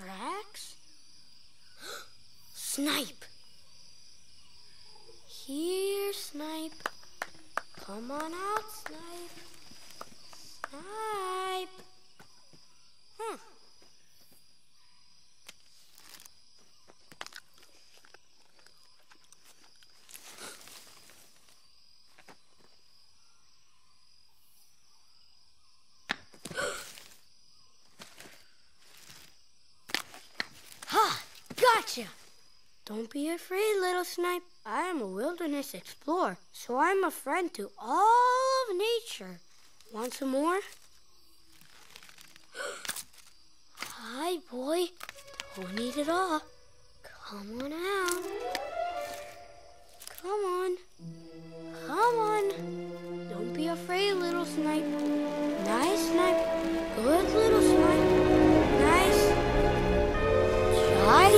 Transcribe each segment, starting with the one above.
tracks? Snipe! Here, Snipe. Come on out, Snipe. Gotcha! Don't be afraid, little snipe. I am a wilderness explorer, so I'm a friend to all of nature. Want some more? Hi, boy. Don't eat it all. Come on out. Come on. Come on. Don't be afraid, little snipe. Nice snipe. Good little snipe.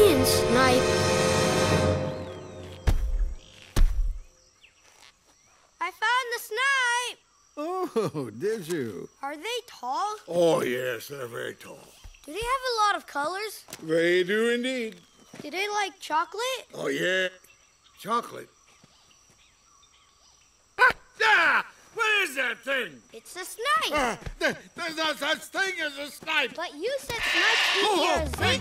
Snipe. I found the snipe. Oh, did you? Are they tall? Oh, yes, they're very tall. Do they have a lot of colors? They do indeed. Do they like chocolate? Oh, yeah. Chocolate. Ah! What is that thing? It's a snipe. There- there's no such thing as a snipe. But you said snipes eat Oh, your hey.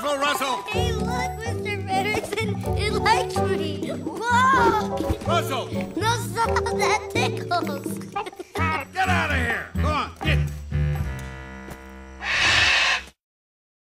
Careful, Russell. Hey, look, Mr. Fredricksen. It likes me. Whoa! Russell. No, uh, stop. That tickles.